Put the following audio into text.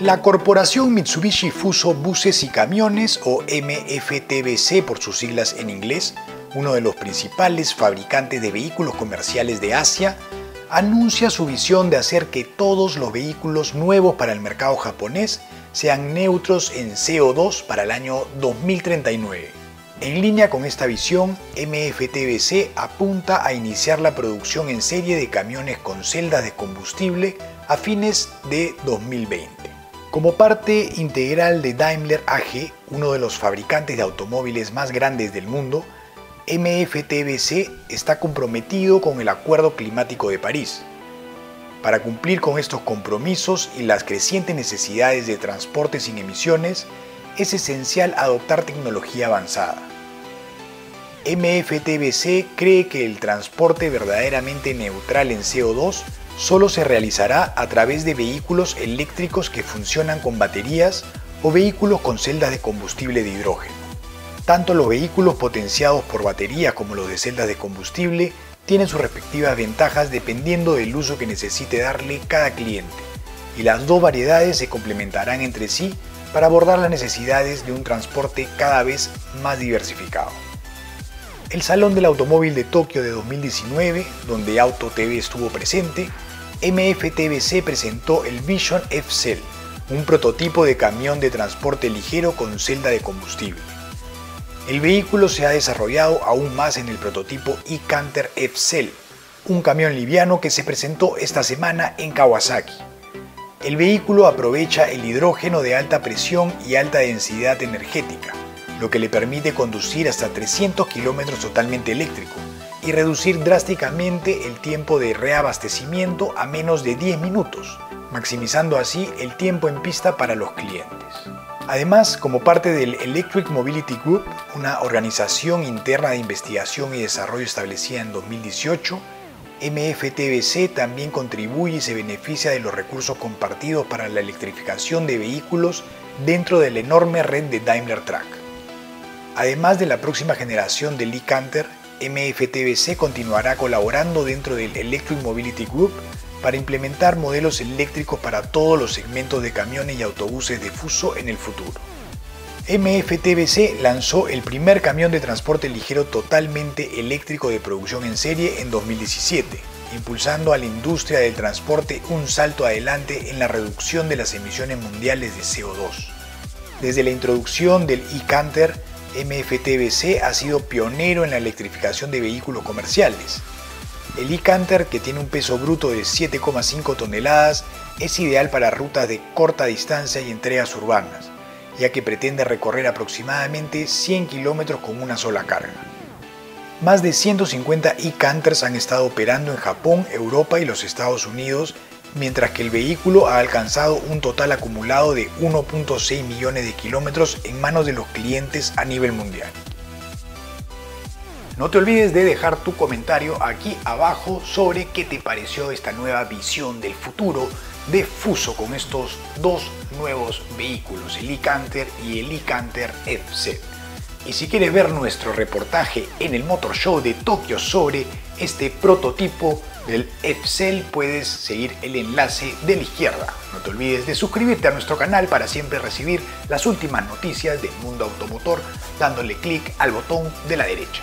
La corporación Mitsubishi Fuso Buses y Camiones, o MFTBC por sus siglas en inglés, uno de los principales fabricantes de vehículos comerciales de Asia, anuncia su visión de hacer que todos los vehículos nuevos para el mercado japonés sean neutros en CO2 para el año 2039. En línea con esta visión, MFTBC apunta a iniciar la producción en serie de camiones con celdas de combustible a fines de 2020. Como parte integral de Daimler AG, uno de los fabricantes de automóviles más grandes del mundo, MFTBC está comprometido con el Acuerdo Climático de París. Para cumplir con estos compromisos y las crecientes necesidades de transporte sin emisiones, es esencial adoptar tecnología avanzada. MFTBC cree que el transporte verdaderamente neutral en CO2 solo se realizará a través de vehículos eléctricos que funcionan con baterías o vehículos con celdas de combustible de hidrógeno. Tanto los vehículos potenciados por batería como los de celdas de combustible tienen sus respectivas ventajas dependiendo del uso que necesite darle cada cliente, y las dos variedades se complementarán entre sí para abordar las necesidades de un transporte cada vez más diversificado. El Salón del Automóvil de Tokio de 2019, donde Auto TV estuvo presente, MFTBC presentó el Vision F-Cell, un prototipo de camión de transporte ligero con celda de combustible. El vehículo se ha desarrollado aún más en el prototipo e-Canter F-Cell, un camión liviano que se presentó esta semana en Kawasaki. El vehículo aprovecha el hidrógeno de alta presión y alta densidad energética, lo que le permite conducir hasta 300 kilómetros totalmente eléctrico y reducir drásticamente el tiempo de reabastecimiento a menos de 10 minutos, maximizando así el tiempo en pista para los clientes. Además, como parte del Electric Mobility Group, una organización interna de investigación y desarrollo establecida en 2018, MFTBC también contribuye y se beneficia de los recursos compartidos para la electrificación de vehículos dentro de la enorme red de Daimler Truck. Además de la próxima generación del e-Canter, MFTBC continuará colaborando dentro del Electric Mobility Group para implementar modelos eléctricos para todos los segmentos de camiones y autobuses de fuso en el futuro. MFTBC lanzó el primer camión de transporte ligero totalmente eléctrico de producción en serie en 2017, impulsando a la industria del transporte un salto adelante en la reducción de las emisiones mundiales de CO2. Desde la introducción del e-Canter, MFTBC ha sido pionero en la electrificación de vehículos comerciales, el e-Canter, que tiene un peso bruto de 7,5 toneladas, es ideal para rutas de corta distancia y entregas urbanas, ya que pretende recorrer aproximadamente 100 kilómetros con una sola carga. Más de 150 e-Canters han estado operando en Japón, Europa y los Estados Unidos, mientras que el vehículo ha alcanzado un total acumulado de 1.6 millones de kilómetros en manos de los clientes a nivel mundial. No te olvides de dejar tu comentario aquí abajo sobre qué te pareció esta nueva visión del futuro de Fuso con estos dos nuevos vehículos, el e-Canter y el e-Canter. Y si quieres ver nuestro reportaje en el Motor Show de Tokio sobre este prototipo del Excel puedes seguir el enlace de la izquierda. No te olvides de suscribirte a nuestro canal para siempre recibir las últimas noticias del mundo automotor dándole clic al botón de la derecha.